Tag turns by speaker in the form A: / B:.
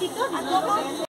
A: 你哥很多？